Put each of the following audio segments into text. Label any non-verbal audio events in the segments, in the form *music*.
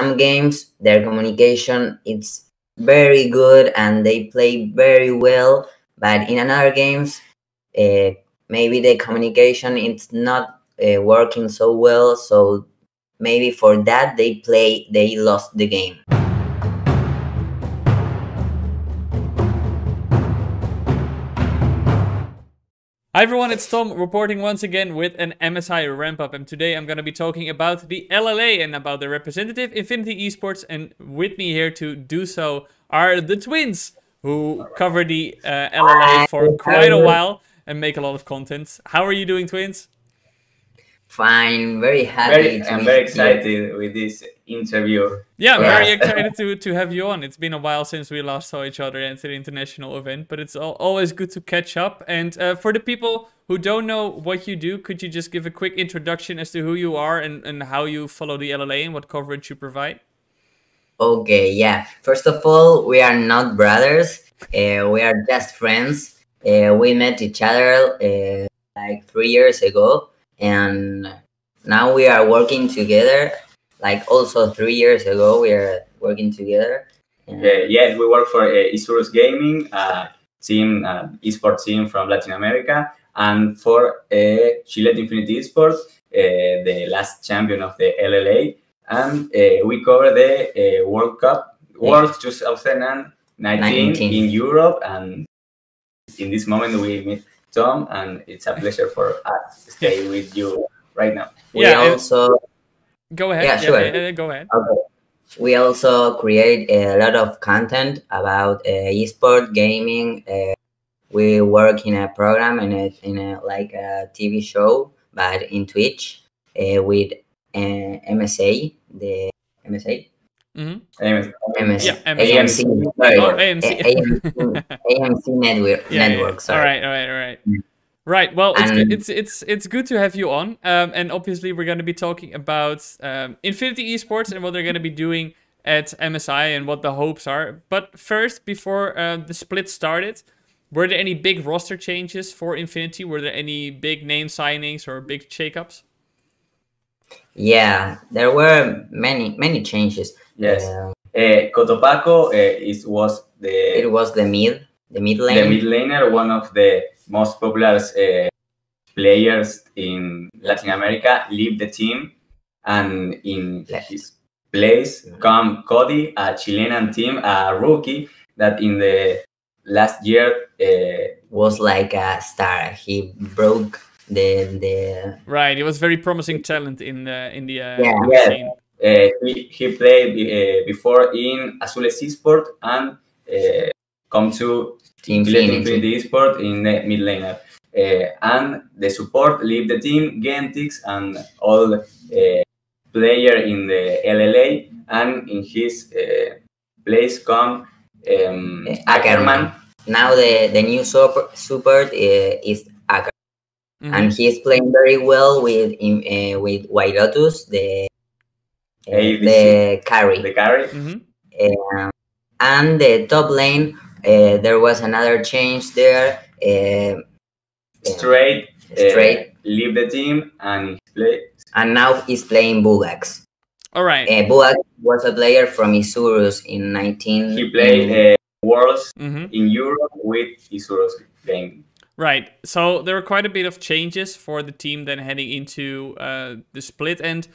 some games their communication it's very good and they play very well. But in another games uh, maybe the communication it's not uh, working so well. So maybe for that they play they lost the game Hi everyone, it's Tom reporting once again with an MSI ramp up and today I'm going to be talking about the LLA and about the representative Infinity Esports and with me here to do so are the twins who cover the uh, LLA for quite a while and make a lot of content. How are you doing twins? Fine, very happy. Very, I'm very excited with this interview. Yeah, I'm very *laughs* excited to, to have you on. It's been a while since we last saw each other at the international event, but it's always good to catch up. And uh, for the people who don't know what you do, could you just give a quick introduction as to who you are and, and how you follow the LLA and what coverage you provide? Okay, yeah. First of all, we are not brothers. Uh, we are just friends. Uh, we met each other uh, like three years ago and now we are working together like also three years ago we are working together and... uh, yes we work for uh, Isurus gaming uh, team uh, esports team from latin america and for uh, chile infinity esports uh, the last champion of the lla and uh, we cover the uh, world cup world 2019 19. in europe and in this moment we meet Tom, and it's a pleasure for us to stay with you right now. We yeah, also go ahead. Yeah, sure. Yeah, go ahead. Okay. We also create a lot of content about uh, esport gaming. Uh, we work in a program in a, in a like a TV show, but in Twitch uh, with uh, MSA, the MSA. Mm-hmm. AMC. Yeah, AMC. AMC. AMC, AMC network. Yeah, network. Sorry. All right, all right, all right. Right. Well, it's, good. it's it's it's good to have you on, um, and obviously we're going to be talking about um, Infinity Esports and what they're going to be doing at MSI and what the hopes are. But first, before uh, the split started, were there any big roster changes for Infinity? Were there any big name signings or big shakeups? Yeah, there were many many changes. Yes. Uh, uh, Cotopaco uh, is was the it was the mid the mid lane the mid laner one of the most popular uh, players in Latin America leave the team and in Left. his place come Cody a Chilean team a rookie that in the last year uh, was like a star he broke the the right he was very promising talent in the in the uh, yeah, yeah. Scene. Uh, he, he played uh, before in Azules Esport and uh, come to Team Infinity Esport in the mid laner. Uh, and the support leave the team, Genthix and all uh, player in the LLA and in his uh, place come um, Ackerman. Now the, the new support, support is Ackerman. Mm -hmm. And he's playing very well with with White Lotus, the ABC. the carry. The carry. Mm-hmm. Um, and the top lane, uh, there was another change there. Uh, straight, straight. Uh, leave the team and play. And now he's playing Buggax. All right. Uh, Buggax was a player from Isurus in 19. He played uh, Worlds mm-hmm. in Europe with Isurus game. Right. So there were quite a bit of changes for the team then heading into uh, the split and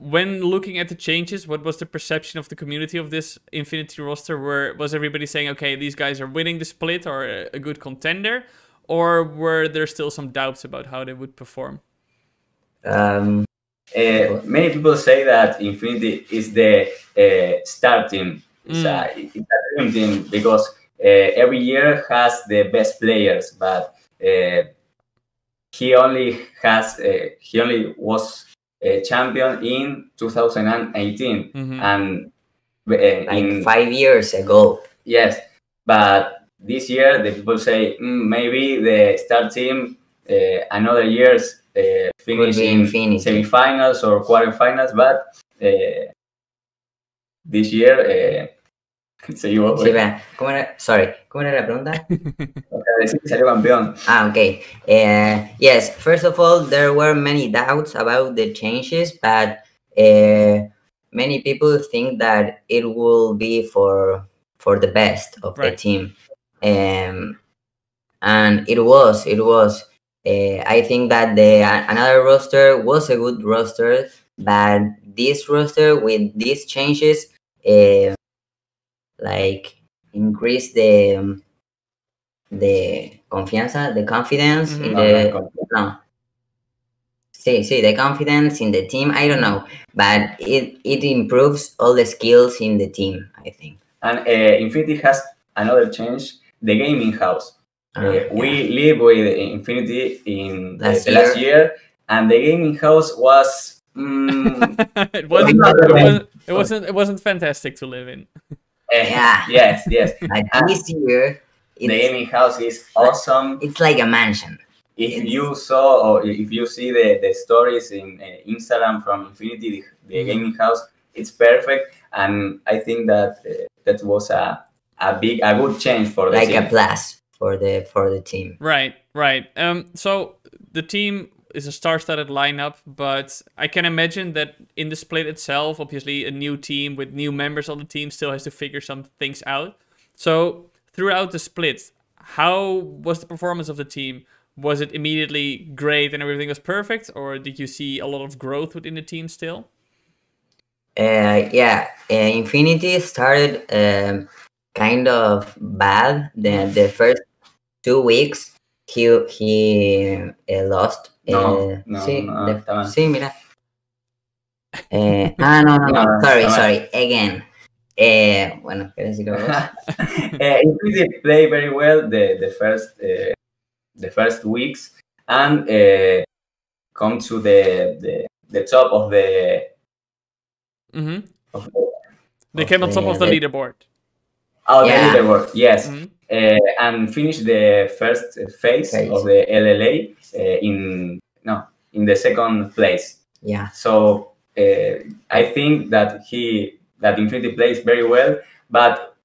when looking at the changes, what was the perception of the community of this Infinity roster? Were was everybody saying, okay, these guys are winning the split or a, good contender, or were there still some doubts about how they would perform? Um, uh, many people say that Infinity is the uh, star team. It's, mm. a, it's a dream team because uh, every year has the best players, but uh, he only has uh, he only was uh, champion in 2018 mm-hmm. and uh, like in five years ago. Yes. But this year the people say mm, maybe the star team uh, another years uh, finish in semifinals or quarterfinals. But uh, this year uh, *laughs* Sí, ¿Cómo era? Sorry, ¿cómo era la pregunta? *laughs* salió campeón. Ah, okay. Uh, yes, first of all, there were many doubts about the changes, but uh, many people think that it will be for for the best of right. the team, um, and it was. It was. Uh, I think that the another roster was a good roster, but this roster with these changes, uh, like increase the um, the confianza, the confidence mm-hmm. in the no. See, see the confidence in the team. I don't know, but it it improves all the skills in the team. I think. And uh, Infinity has another change: the gaming house. Uh, uh, we live with Infinity in last the, the last year, and the gaming house was. *laughs* Mm, it, wasn't, it, wasn't, it wasn't. It wasn't fantastic to live in. *laughs* Yeah. Yes. Yes. *laughs* Like this year, the gaming house is awesome. It's like a mansion. If it's... you saw or if you see the, the stories in uh, Instagram from Infinity, the, the mm-hmm. gaming house, it's perfect, and I think that uh, that was a a big a good change for the like team. a plus for the for the team. Right, right. Um, so the team is a star-studded lineup, but I can imagine that in the split itself, obviously a new team with new members on the team still has to figure some things out. So throughout the split, how was the performance of the team? Was it immediately great and everything was perfect, or did you see a lot of growth within the team still? Uh, yeah, uh, Infinity started um, kind of bad. The the first two weeks he he uh, lost. No, uh, no, sí, no, the, sí, mira. Eh, ah, no, no, no, sorry, sorry, again. Eh, bueno, ¿quieres decirlo vos? *laughs* eh, Intuitive play very well the, the first uh, the first weeks and uh, come to the, the the top of the. Mm-hmm. Of the they came on top of the, the leaderboard. Oh, yeah. the leaderboard, yes. Mm-hmm. Uh, and finish the first phase, phase. of the LLA uh, in no in the second place. Yeah. So uh, I think that he that Infinity plays very well. But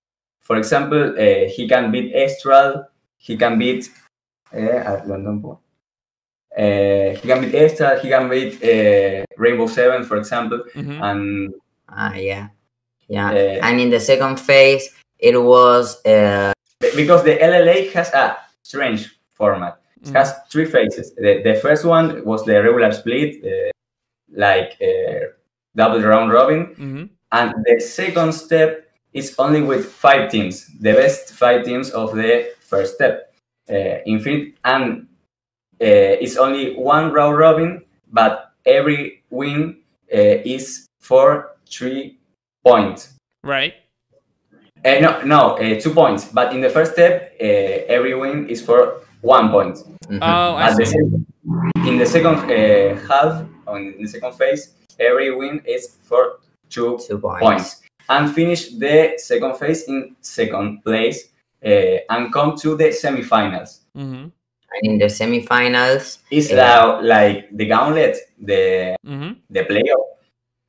for example, uh, he can beat Estral, he can beat uh, London. Uh, he can beat Estral, he can beat uh, Rainbow Seven, for example, mm-hmm. and ah yeah, yeah. Uh, and in the second phase, it was uh, because the LLA has a strange format. It mm-hmm. has three phases. The, the first one was the regular split, uh, like double round robin. Mm-hmm. And the second step is only with five teams, the best five teams of the first step. Uh, Infinite and uh, it's only one round robin, but every win uh, is for three points. Right. Uh, no, no, uh, two points. But in the first step, uh, every win is for one point. Mm-hmm. Oh, I see. The, in the second uh, half, in the second phase, every win is for two, two points. points. and finish the second phase in second place uh, and come to the semifinals. Mm-hmm. And in the semifinals, it's uh, like the gauntlet, the mm-hmm. the playoff,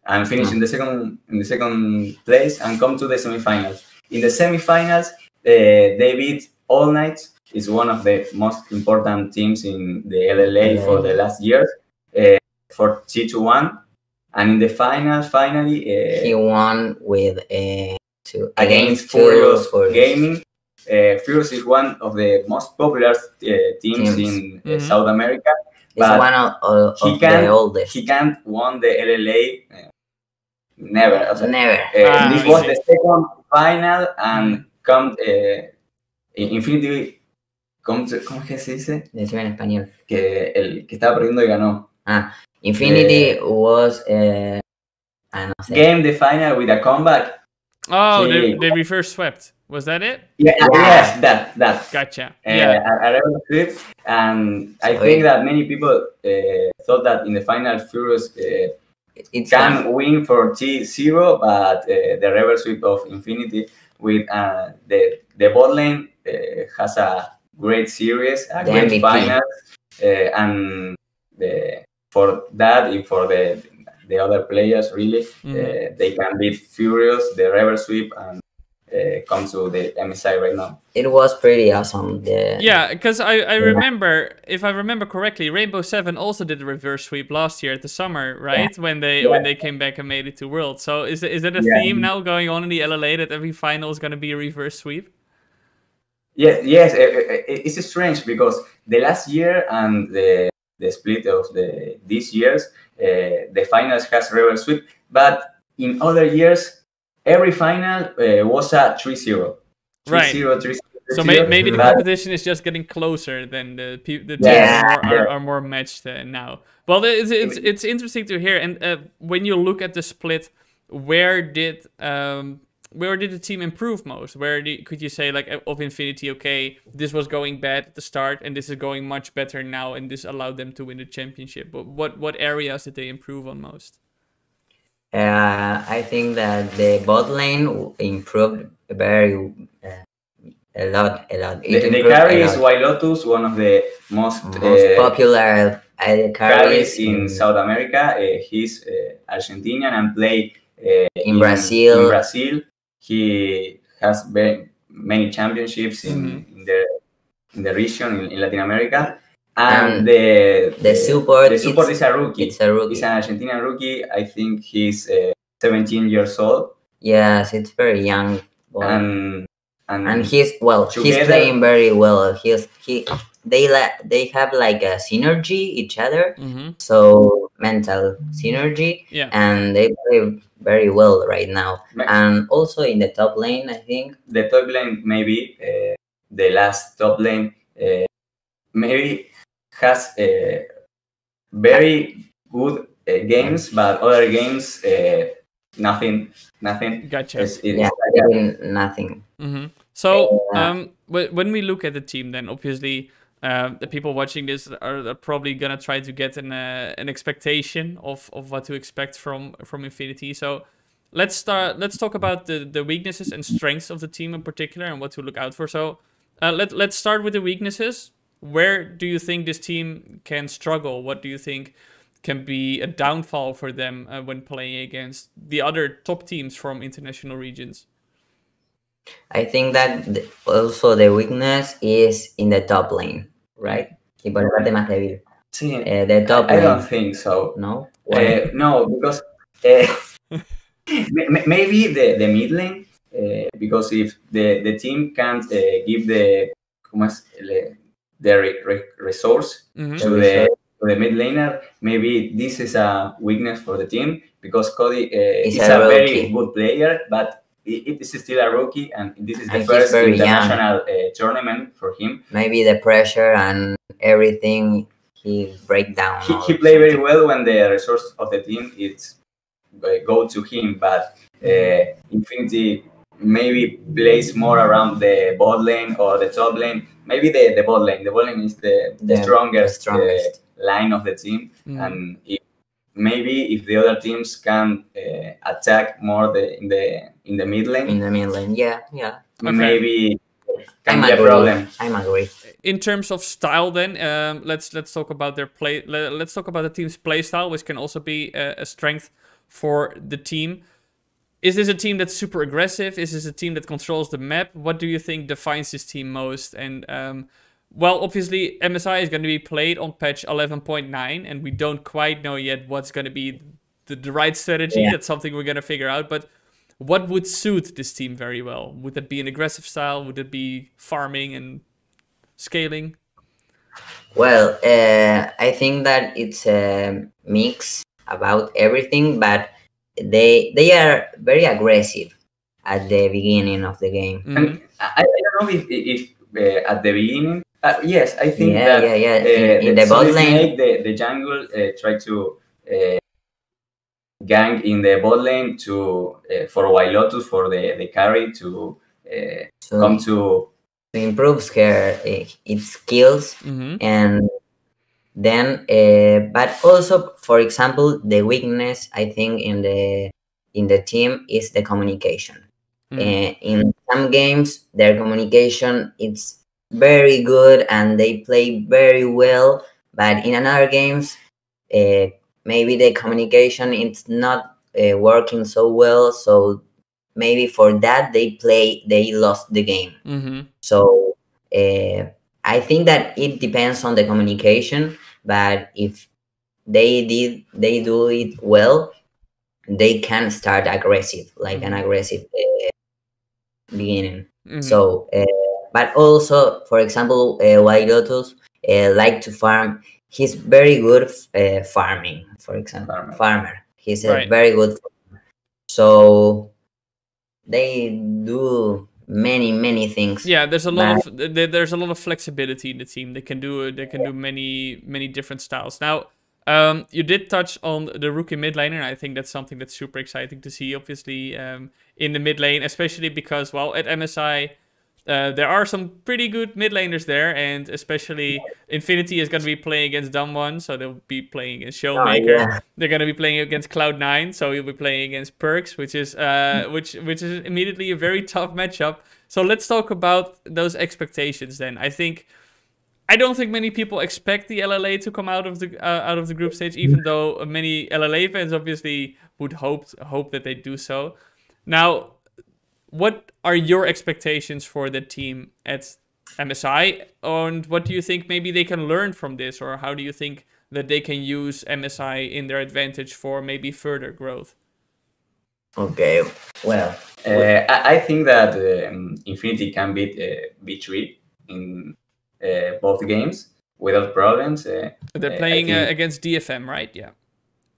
and finish mm-hmm. in the second in the second place and come to the semifinals. In the semifinals, uh, they beat All Knights. Is one of the most important teams in the LLA for the last years. Uh, for T 2 one and in the final, finally, uh, he won with a to, against, Furious, Furious Gaming. Uh, Furious is one of the most popular uh, teams, teams, in uh, mm-hmm. South America. It's one of, of, he can, the oldest. He can't won the LLA. Uh, never. O sea, never. Ah, this was the second final and mm-hmm. come Infinity. ¿Cómo, ¿Cómo es que se dice? Decime en español. Que el que estaba perdiendo y ganó. Ah, Infinity was uh, I don't game the final with a comeback. Oh, they, they reverse swept. Was that it? Yeah, yeah. yes, that that. Gotcha. Uh, yeah, I, I sweep, and so I think that many people uh, thought that in the final Furious uh, it can win for T zero, but uh, the reverse sweep of Infinity with uh, the the bot lane uh, has a great series, a the great MVP. final, and the for that and for the the other players really mm. uh, they can beat furious the reverse sweep and uh, come to the MSI right now. It was pretty awesome. The, yeah, because I, I remember, if I remember correctly, Rainbow Seven also did a reverse sweep last year at the summer, right? Yeah. When they yeah. when they came back and made it to World. So is is it a yeah. theme now going on in the LLA that every final is going to be a reverse sweep? Yes, yes. It's strange because the last year and the the split of the these years, uh, the finals has reverse sweep, but in other years every final uh, was a 3-0. Right. 3-0, 3-0. So may- maybe the competition is just getting closer than the pe- the teams yeah, are, more, are, are, more matched uh, now. Well, it's, it's it's interesting to hear. And uh, when you look at the split, where did um, where did the team improve most? Where did, could you say like of Infinity? Okay, this was going bad at the start, and this is going much better now, and this allowed them to win the championship. But what what areas did they improve on most? Uh, I think that the bot lane improved very uh, a lot, a lot. It the, the carry is White Lotus, one of the most, most uh, popular uh, carries, carries in South America. Uh, he's uh, Argentinian and play in, in, Brazil. In Brazil, he has very many championships in, mm -hmm. in the in the region in, in Latin America and the the support the support is a rookie. It's a rookie. He's an Argentinian rookie. I think he's uh, 17 years old. Yes, it's very young. Boy. And and, and he's well. Together, he's playing very well. He's he. They like they have like a synergy each other. Mm-hmm. So mental synergy. Yeah. And they play very well right now. And also in the top lane, I think the top lane maybe uh, the last top lane. Uh, maybe has uh, very good uh, games, but other games uh, nothing, nothing. Gotcha. It's, it's, yeah, nothing. Mm-hmm. So um, when we look at the team, then obviously. Uh, the people watching this are, are probably gonna try to get an uh, an expectation of, of what to expect from from Infinity. So let's start. Let's talk about the the weaknesses and strengths of the team in particular and what to look out for. So uh, let let's start with the weaknesses where do you think this team can struggle? What do you think can be a downfall for them uh, when playing against the other top teams from international regions? I think that also the weakness is in the top lane, right? Y por parte más débil. Sí. Uh, the top I, I don't think so. No? Uh, no, because *laughs* uh, maybe the, the mid lane, uh, because if the, the team can't uh, give the, ¿cómo es? The re re resource mm-hmm. to the to the mid laner. Maybe this is a weakness for the team because Cody uh, is a, a very good player, but it is still a rookie, and this is the and first international uh, tournament for him. Maybe the pressure and everything he break down. He, he play very well when the resource of the team is uh, go to him, but uh, Infinity maybe plays more around the bot lane or the top lane. Maybe the, the bot lane. The bot lane is the, the, the strongest, strongest. Uh, line of the team. Mm. And if, maybe if the other teams can uh, attack more the in the in the mid lane. In the mid lane, yeah, yeah. Okay. Maybe can I'm be a problem. I'm agree. In terms of style, then um, let's let's talk about their play. Let's talk about the team's play style, which can also be a, a strength for the team. Is this a team that's super aggressive? Is this a team that controls the map? What do you think defines this team most? And um, well, obviously MSI is going to be played on patch 11.9, and we don't quite know yet what's going to be the, the right strategy. Yeah. That's something we're going to figure out. But what would suit this team very well? Would it be an aggressive style? Would it be farming and scaling? Well, uh, I think that it's a mix about everything, but they they are very aggressive at the beginning of the game. Mm-hmm. I, I, don't know if, if uh, at the beginning. Uh, yes, I think yeah, that yeah, yeah. Uh, in, in the bot lane, the, the jungle uh, try to uh, gang in the bot lane to uh, for White Lotus for the, the carry to so come to to improve her its skills mm-hmm. and then uh, but also for example the weakness i think in the in the team is the communication mm. uh, in some games their communication it's very good and they play very well but in another games uh, maybe the communication it's not uh, working so well so maybe for that they play they lost the game. Mm-hmm. So uh, I think that it depends on the communication, but if they did they do it well, they can start aggressive, like an aggressive uh, beginning. Mhm. So, uh, but also, for example, uh, White Lotus uh, like to farm. He's very good uh, farming. For example, Farmer. farmer. He's a Right. very good. Farmer. So they do many many things. Yeah, there's a lot of there's a lot of flexibility in the team. They can do they can do many many different styles. Now, um, you did touch on the rookie mid laner, and I think that's something that's super exciting to see. Obviously, um, in the mid lane, especially because well, at MSI. Uh, there are some pretty good mid laners there, and especially Infinity is going to be playing against DAMWON, so they'll be playing against Oh, Showmaker. yeah. They're going to be playing against Cloud9, so you'll be playing against Perkz, which is uh, which which is immediately a very tough matchup. So let's talk about those expectations then. I think I don't think many people expect the LLA to come out of the uh, out of the group stage, even though many LLA fans obviously would hope hope that they do so. Now, what are your expectations for the team at MSI, and what do you think maybe they can learn from this, or how do you think that they can use MSI in their advantage for maybe further growth? Okay. Well. Uh, I, think that um, Infinity can beat uh, B3 in uh, both games without problems. Uh, They're Uh, playing uh, think- against DFM, right? Yeah.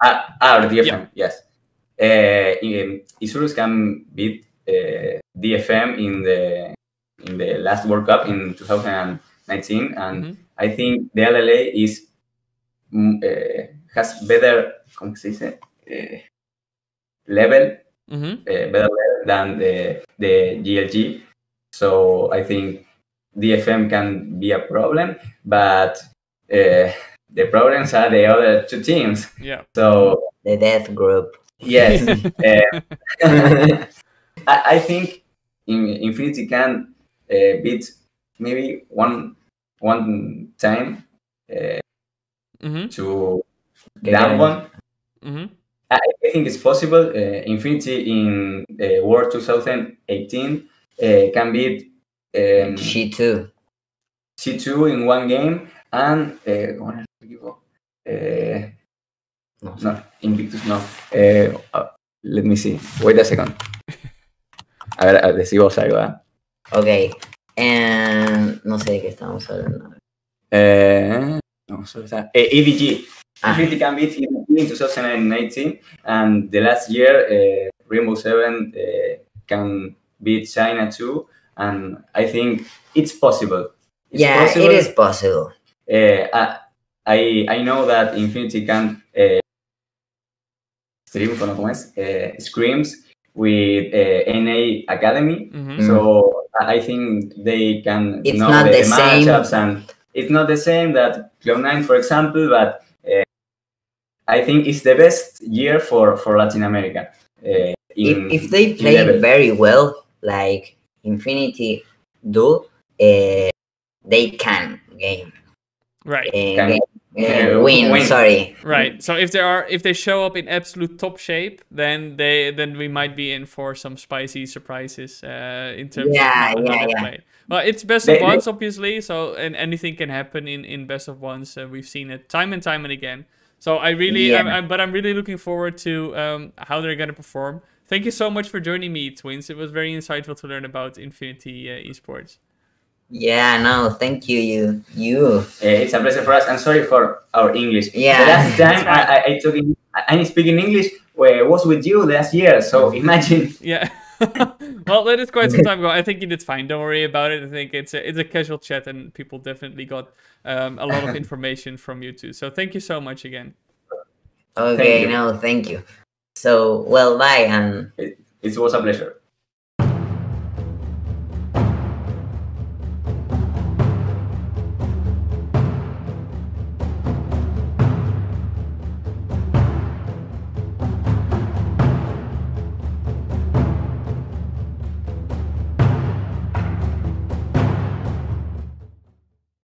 ah, ah, DFM, Yeah. yes. Uh, Isurus can beat uh, DFM in the in the last World Cup in 2019, and Mhm. I think the LLA is mm, uh, has better, ¿cómo se dice? Uh, level hmm uh, better level than the, the LJL. So I think DFM can be a problem, but uh, the problems are the other two teams. Yeah. So The death group. yes, *laughs* uh, *laughs* I, I think in, Infinity can uh, beat maybe one one time uh, hmm to Okay. that one. hmm I I think it's possible. Uh, Infinity in uh, World 2018 uh, can beat um, She too. C2 in one game and uh, ¿cómo era el equipo? Uh, No no, Invictus no. Uh, uh, let me see. Wait a second. A ver, a- decimos algo. ¿ah? Ok. And no sé de qué estamos hablando. Eh, no. Eh, EDG. Ah. Infinity can beat EDG in 2018 and the last year uh, Rainbow Seven uh, can beat China too and I think it's possible. It's yeah, possible. it is possible. Uh, I, I know that Infinity can stream, ¿cómo es? Screams with uh, NA Academy. hmm Mm. So I I think they can It's know not the, the the same- matchups and it's not the same that Cloud9, for example, but uh, I think it's the best year for, for Latin America. Uh, in, If, if they play level. very well, like Infinity do, uh, they can game. Right. Uh, Can- game- uh, win, win. Sorry. Right. So if they are if they show up in absolute top shape, then they then we might be in for some spicy surprises uh, in terms Yeah, of yeah, yeah. play. Well, it's best They- of they- ones, obviously. So and anything can happen in in best of ones. Uh, we've seen it time and time and again. So I really, Yeah. I'm, I'm, but I'm really looking forward to um, how they're gonna perform. Thank you so much for joining me, Twins. It was very insightful to learn about Infinity uh, Esports. Yeah, no, thank you, you, you. Uh, it's a pleasure for us. I'm sorry for our English. Yeah, The last time I, I, I took in, I speak in English was with you last year. So *laughs* imagine. Yeah. *laughs* well, that is quite some time ago. I think you did fine. Don't worry about it. I think it's a, it's a casual chat, and people definitely got um, a lot of *laughs* information from you too. So thank you so much again. Okay, you. no, thank you. So, well, bye, and It was a pleasure.